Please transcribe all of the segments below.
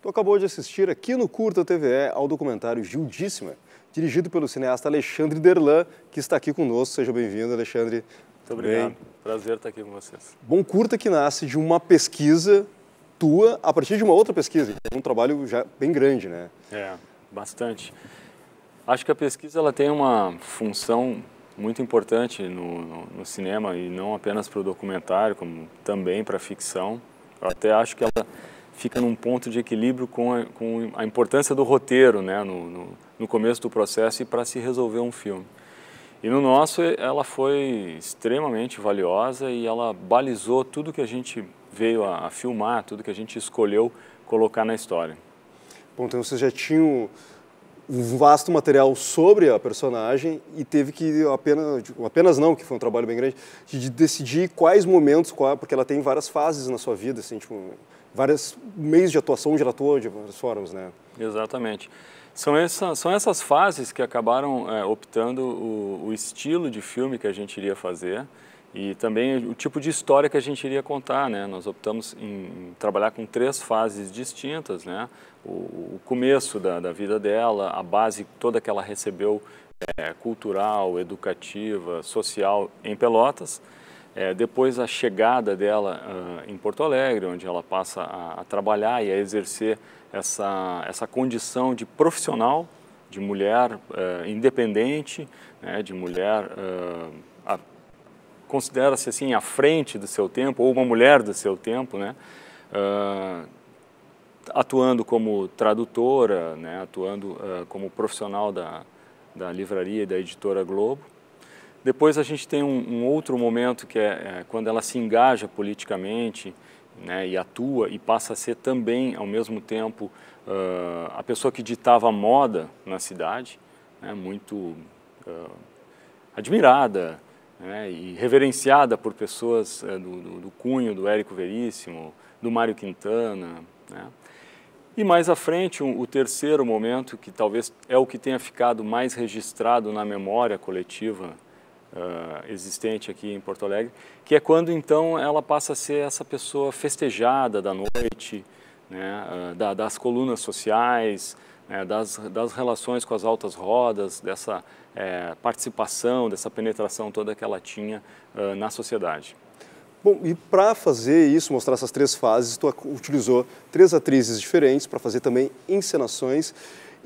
Tu acabou de assistir aqui no Curta TVE ao documentário Gildíssima, dirigido pelo cineasta Alexandre Derlan, que está aqui conosco. Seja bem-vindo, Alexandre. Muito obrigado. Bem. Prazer estar aqui com vocês. Bom curta que nasce de uma pesquisa tua a partir de uma outra pesquisa. É um trabalho já bem grande, né? É, bastante. Acho que a pesquisa ela tem uma função muito importante no, no, no cinema e não apenas para o documentário, como também para a ficção. Eu até acho que ela fica num ponto de equilíbrio com a, com a importância do roteiro né, no, no, no começo do processo e para se resolver um filme. E no nosso ela foi extremamente valiosa e ela balizou tudo que a gente veio a, a filmar, tudo que a gente escolheu colocar na história. Bom, então vocês já tinham um vasto material sobre a personagem e teve que apenas, apenas não, que foi um trabalho bem grande, de decidir quais momentos, qual, porque ela tem várias fases na sua vida, assim, tipo, vários meios de atuação onde ela atua de várias formas, né? Exatamente. São, essa, são essas fases que acabaram é, optando o, o, estilo de filme que a gente iria fazer e também o tipo de história que a gente iria contar, né? Nós optamos em, trabalhar com três fases distintas, né? O, o começo da, da, vida dela, a base toda que ela recebeu é, cultural, educativa, social em Pelotas, é, depois a chegada dela uh, em Porto Alegre, onde ela passa a, a, trabalhar e a exercer essa, essa condição de profissional, de mulher uh, independente, né, de mulher uh, considera-se assim à frente do seu tempo ou uma mulher do seu tempo, né, atuando como tradutora, né, atuando como profissional da, da livraria e da editora Globo. Depois a gente tem um, um outro momento que é, é, quando ela se engaja politicamente né, e atua e passa a ser também, ao mesmo tempo, uh, a pessoa que ditava moda na cidade, né, muito uh, admirada né, e reverenciada por pessoas uh, do, do, do, cunho do Érico Veríssimo, do Mário Quintana. Né. E mais à frente, um, o terceiro momento, que talvez é o que tenha ficado mais registrado na memória coletiva uh, existente aqui em Porto Alegre, que é quando então ela passa a ser essa pessoa festejada da noite, né, uh, da, das colunas sociais, né, das, das relações com as altas rodas, dessa é, participação, dessa penetração toda que ela tinha uh, na sociedade. Bom, e para fazer isso, mostrar essas três fases, tu utilizou três atrizes diferentes para fazer também encenações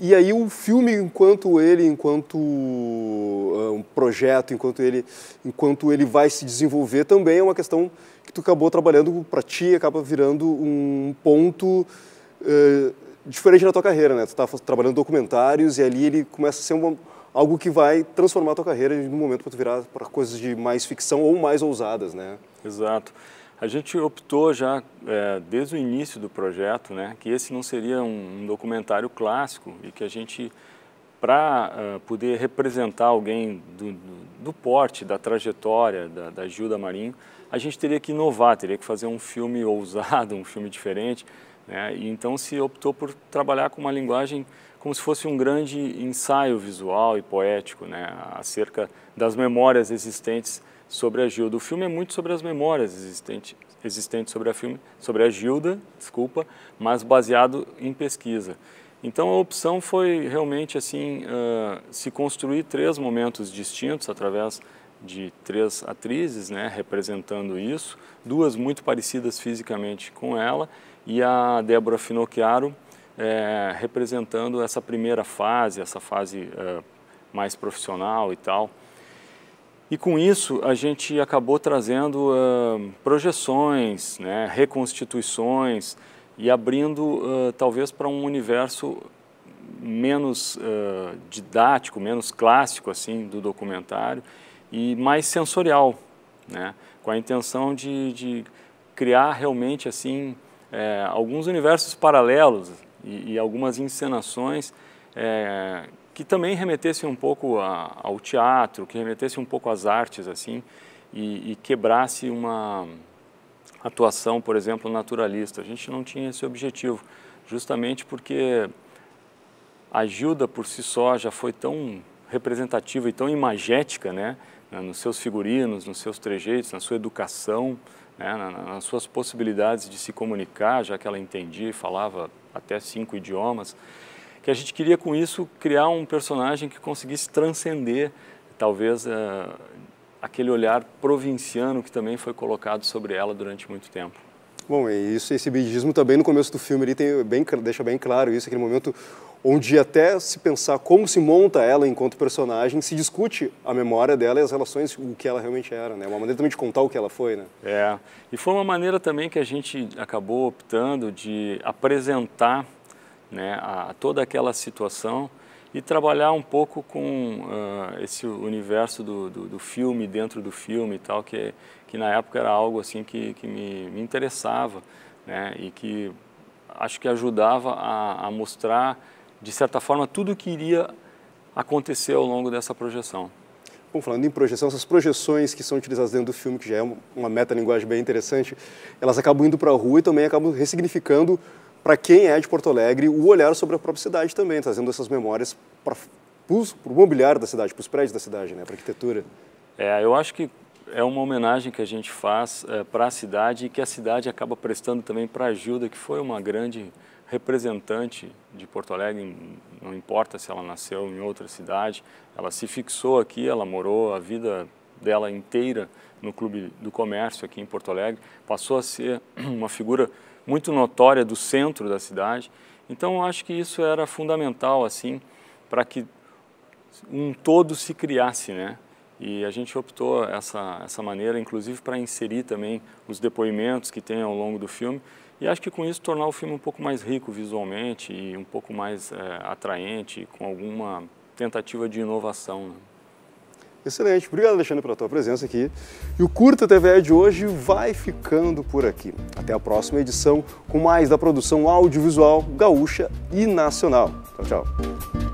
e aí o filme, enquanto ele, enquanto uh, um projeto, enquanto ele, enquanto ele vai se desenvolver, também é uma questão que tu acabou trabalhando para ti, acaba virando um ponto uh, diferente na tua carreira, né? Tu está trabalhando documentários e ali ele começa a ser uma, algo que vai transformar a tua carreira no momento para tu virar para coisas de mais ficção ou mais ousadas, né? Exato. A gente optou já é, desde o início do projeto, né, que esse não seria um, um documentário clássico e que a gente, para uh, é, poder representar alguém do, do, do, porte, da trajetória da, da Gilda Marinho, a gente teria que inovar, teria que fazer um filme ousado, um filme diferente. Né, e então se optou por trabalhar com uma linguagem como se fosse um grande ensaio visual e poético né, acerca das memórias existentes sobre a Gilda. O filme é muito sobre as memórias existentes, existentes sobre a filme, sobre a Gilda, desculpa, mas baseado em pesquisa. Então a opção foi realmente assim uh, se construir três momentos distintos através de três atrizes, né, representando isso, duas muito parecidas fisicamente com ela e a Débora Finocchiaro é, representando essa primeira fase, essa fase uh, mais profissional e tal. E com isso a gente acabou trazendo uh, projeções, né, reconstituições e abrindo uh, talvez para um universo menos uh, didático, menos clássico assim do documentário e mais sensorial, né, com a intenção de, de criar realmente assim é, alguns universos paralelos e, e algumas encenações é, que também remetesse um pouco a, ao teatro, que remetesse um pouco às artes assim e, e, quebrasse uma atuação, por exemplo, naturalista. A gente não tinha esse objetivo, justamente porque a Gilda por si só já foi tão representativa e tão imagética, né? Nos seus figurinos, nos seus trejeitos, na sua educação, né? nas suas possibilidades de se comunicar, já que ela entendia e falava até cinco idiomas, que a gente queria com isso criar um personagem que conseguisse transcender talvez uh, aquele olhar provinciano que também foi colocado sobre ela durante muito tempo. Bom, isso, esse bidismo também no começo do filme ele tem bem, deixa bem claro isso, aquele momento onde até se pensar como se monta ela enquanto personagem, se discute a memória dela e as relações, o que ela realmente era, né? Uma maneira também de contar o que ela foi, né? É, e foi uma maneira também que a gente acabou optando de apresentar né, a, toda aquela situação e trabalhar um pouco com uh, esse universo do, do, do, filme dentro do filme e tal, que, que na época era algo assim que, que me, me interessava né, e que acho que ajudava a, a mostrar de certa forma, tudo o que iria acontecer ao longo dessa projeção. Bom, falando em projeção, essas projeções que são utilizadas dentro do filme, que já é uma metalinguagem bem interessante, elas acabam indo para a rua e também acabam ressignificando para quem é de Porto Alegre o olhar sobre a própria cidade também, trazendo essas memórias para o mobiliário da cidade, para os prédios da cidade, né, para a arquitetura. É, eu acho que é uma homenagem que a gente faz é, para a cidade e que a cidade acaba prestando também para a Gilda, que foi uma grande representante de Porto Alegre, não importa se ela nasceu em outra cidade, ela se fixou aqui, ela morou a vida dela inteira no Clube do Comércio aqui em Porto Alegre, passou a ser uma figura muito notória do centro da cidade. Então, eu acho que isso era fundamental assim para que um todo se criasse, né? E a gente optou essa essa maneira, inclusive para inserir também os depoimentos que tem ao longo do filme e acho que com isso tornar o filme um pouco mais rico visualmente e um pouco mais é, atraente, com alguma tentativa de inovação. Né? Excelente. Obrigado, Alexandre, pela tua presença aqui. E o Curta TV de hoje vai ficando por aqui. Até a próxima edição com mais da produção audiovisual gaúcha e nacional. Tchau, tchau.